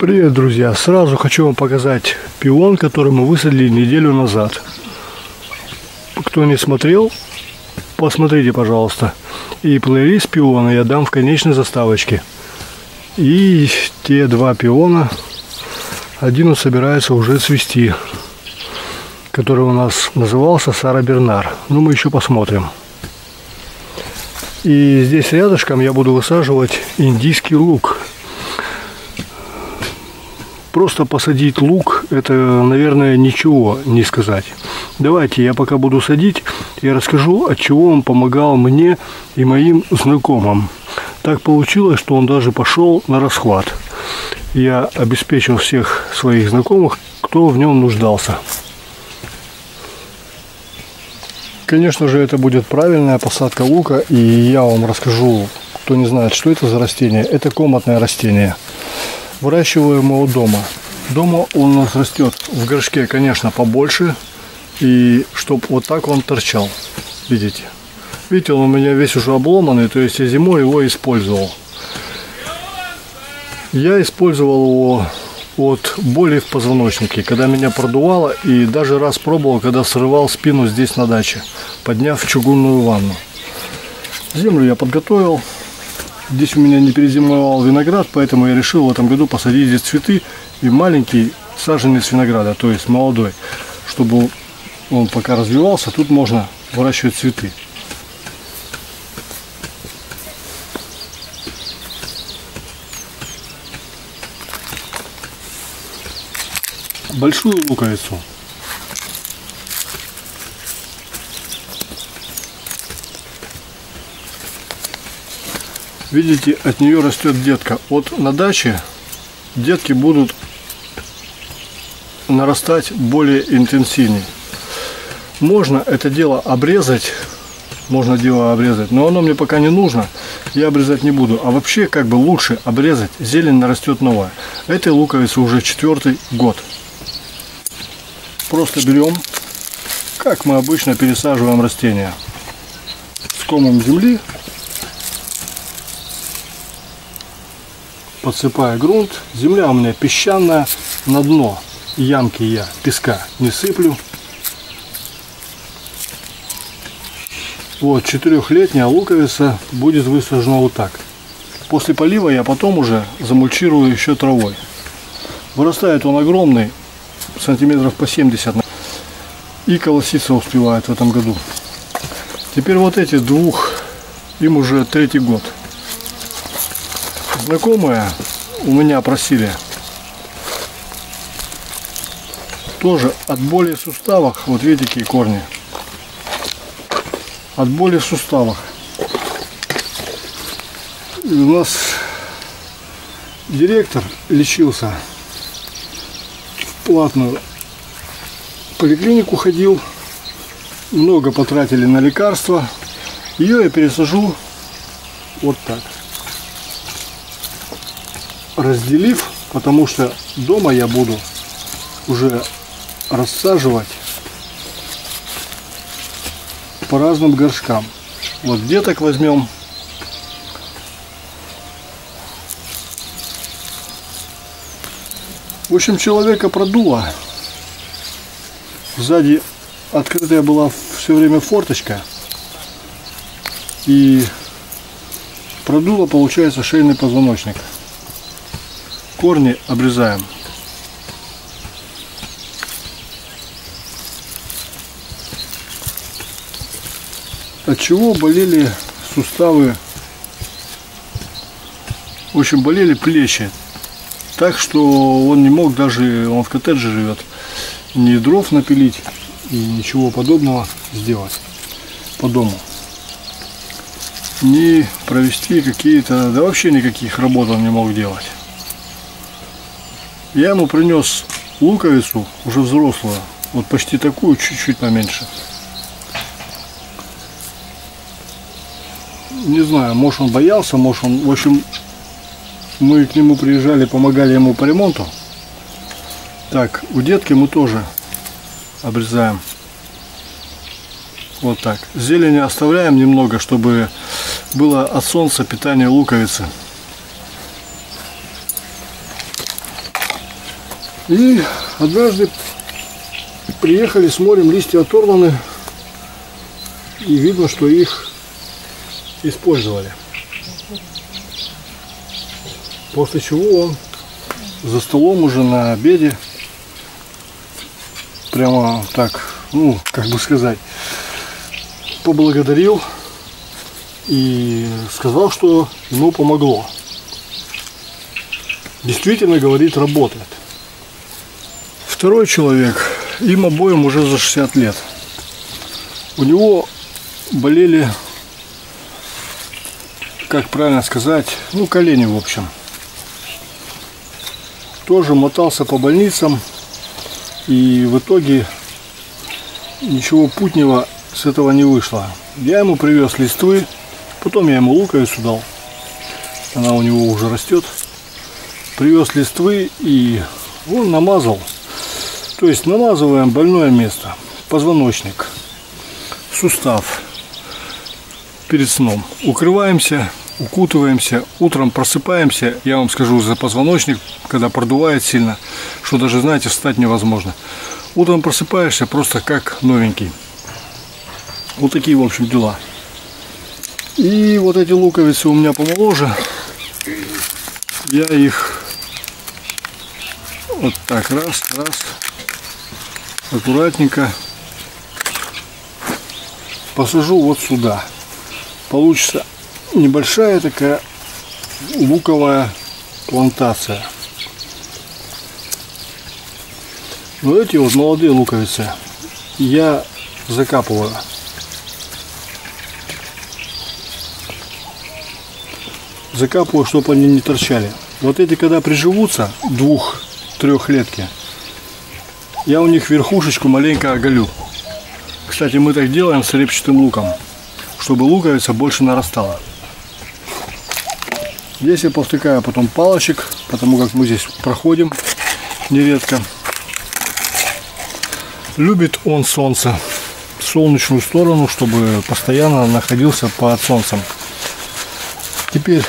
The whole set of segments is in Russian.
Привет, друзья! Сразу хочу вам показать пион, который мы высадили неделю назад. Кто не смотрел, посмотрите, пожалуйста. И плейлист пиона я дам в конечной заставочке. И те два пиона, один он собирается уже цвести, который у нас назывался Сара Бернар. Ну, мы еще посмотрим. И здесь рядышком я буду высаживать индийский лук – Просто посадить лук, это, наверное, ничего не сказать. Давайте я пока буду садить, я расскажу, от чего он помогал мне и моим знакомым. Так получилось, что он даже пошел на расхват. Я обеспечил всех своих знакомых, кто в нем нуждался. Конечно же, это будет правильная посадка лука, и я вам расскажу, кто не знает, что это за растение. Это комнатное растение – Выращиваем его дома. Дома он у нас растет в горшке, конечно, побольше. И чтобы вот так он торчал. Видите? Видите, он у меня весь уже обломанный, то есть я зимой его использовал. Я использовал его от боли в позвоночнике, когда меня продувало, и даже раз пробовал, когда срывал спину здесь на даче, подняв чугунную ванну. Землю я подготовил, Здесь у меня не перезимовал виноград, поэтому я решил в этом году посадить здесь цветы и маленький саженец винограда, то есть молодой, чтобы он пока развивался, тут можно выращивать цветы. Большую луковицу Видите, от нее растет детка. Вот на даче детки будут нарастать более интенсивнее. Можно это дело обрезать, можно дело обрезать, но оно мне пока не нужно, я обрезать не буду. А вообще, как бы лучше обрезать, зелень нарастет новая. Этой луковицы уже четвертый год. Просто берем, как мы обычно пересаживаем растения, с комом земли подсыпаю грунт. Земля у меня песчаная, на дно ямки я песка не сыплю. Вот четырехлетняя луковица будет высажена вот так. После полива я потом уже замульчирую еще травой. Вырастает он огромный, сантиметров по 70. И колоситься успевает в этом году. Теперь вот эти двух, им уже третий год знакомые у меня просили тоже от боли в суставах, вот видите какие корни, от боли в суставах. И у нас директор лечился в платную поликлинику ходил, много потратили на лекарства. Ее я пересажу вот так разделив, потому что дома я буду уже рассаживать по разным горшкам. Вот деток возьмем. В общем, человека продуло. Сзади открытая была все время форточка. И продуло, получается, шейный позвоночник корни обрезаем. От чего болели суставы? В общем, болели плечи. Так что он не мог даже, он в коттедже живет, ни дров напилить и ничего подобного сделать по дому. Ни провести какие-то, да вообще никаких работ он не мог делать. Я ему принес луковицу, уже взрослую, вот почти такую, чуть-чуть поменьше. Не знаю, может он боялся, может он, в общем, мы к нему приезжали, помогали ему по ремонту. Так, у детки мы тоже обрезаем. Вот так. Зелени оставляем немного, чтобы было от солнца питание луковицы. И однажды приехали, смотрим, листья оторваны, и видно, что их использовали. После чего он за столом уже на обеде прямо так, ну, как бы сказать, поблагодарил и сказал, что ему помогло. Действительно, говорит, работает. Второй человек, им обоим уже за 60 лет. У него болели, как правильно сказать, ну, колени, в общем. Тоже мотался по больницам, и в итоге ничего путнего с этого не вышло. Я ему привез листвы, потом я ему луковицу дал. Она у него уже растет. Привез листвы и он намазал. То есть намазываем больное место. Позвоночник, сустав перед сном. Укрываемся, укутываемся, утром просыпаемся. Я вам скажу за позвоночник, когда продувает сильно, что даже, знаете, встать невозможно. Утром просыпаешься просто как новенький. Вот такие, в общем, дела. И вот эти луковицы у меня помоложе. Я их вот так раз, раз, аккуратненько посажу вот сюда. Получится небольшая такая луковая плантация. Но эти вот молодые луковицы я закапываю. закапываю, чтобы они не торчали. Вот эти, когда приживутся, двух-трехлетки, я у них верхушечку маленько оголю. Кстати, мы так делаем с репчатым луком, чтобы луковица больше нарастала. Здесь я повтыкаю потом палочек, потому как мы здесь проходим нередко. Любит он солнце, солнечную сторону, чтобы постоянно находился под солнцем. Теперь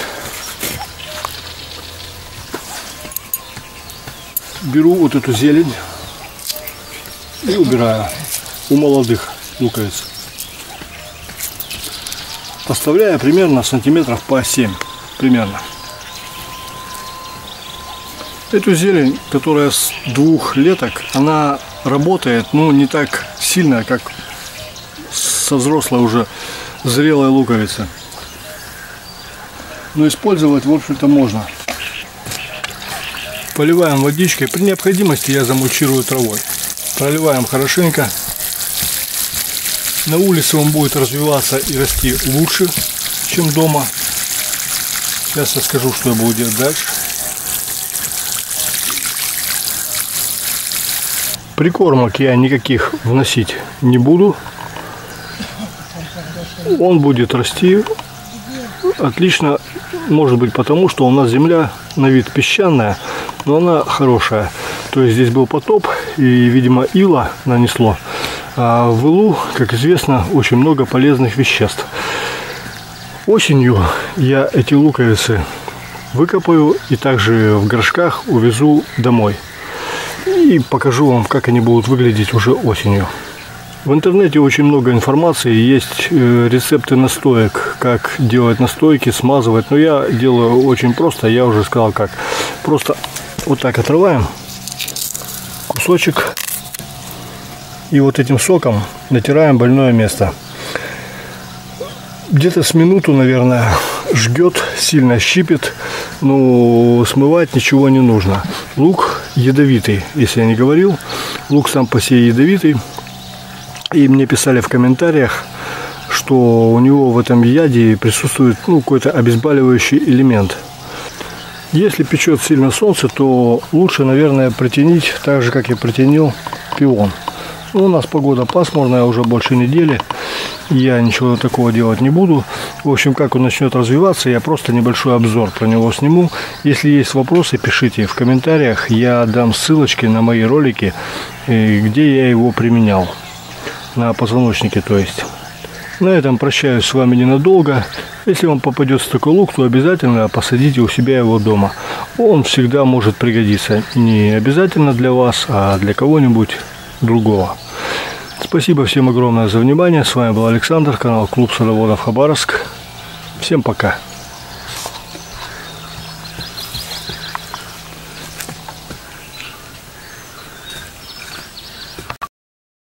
беру вот эту зелень и убираю у молодых луковиц. Поставляю примерно сантиметров по 7. Примерно. Эту зелень, которая с двух леток, она работает, ну, не так сильно, как со взрослой уже зрелой луковицы. Но использовать, в общем-то, можно. Поливаем водичкой. При необходимости я замульчирую травой. Проливаем хорошенько. На улице он будет развиваться и расти лучше, чем дома. Сейчас я скажу, что я буду делать дальше. Прикормок я никаких вносить не буду. Он будет расти отлично, может быть потому, что у нас земля на вид песчаная, но она хорошая. То есть здесь был потоп, и, видимо, ила нанесло. А в илу, как известно, очень много полезных веществ. Осенью я эти луковицы выкопаю и также в горшках увезу домой. И покажу вам, как они будут выглядеть уже осенью. В интернете очень много информации, есть э, рецепты настоек, как делать настойки, смазывать. Но я делаю очень просто, я уже сказал как. Просто вот так отрываем кусочек и вот этим соком натираем больное место. Где-то с минуту, наверное, жгет, сильно щипит, но смывать ничего не нужно. Лук ядовитый, если я не говорил. Лук сам по себе ядовитый. И мне писали в комментариях, что у него в этом яде присутствует ну, какой-то обезболивающий элемент. Если печет сильно солнце, то лучше, наверное, протянить так же, как я протянил пион. Ну, у нас погода пасмурная уже больше недели. Я ничего такого делать не буду. В общем, как он начнет развиваться, я просто небольшой обзор про него сниму. Если есть вопросы, пишите в комментариях. Я дам ссылочки на мои ролики, э, где я его применял на позвоночнике, то есть. На этом прощаюсь с вами ненадолго. Если вам попадется такой лук, то обязательно посадите у себя его дома. Он всегда может пригодиться. Не обязательно для вас, а для кого-нибудь другого. Спасибо всем огромное за внимание. С вами был Александр, канал Клуб садоводов Хабаровск. Всем пока.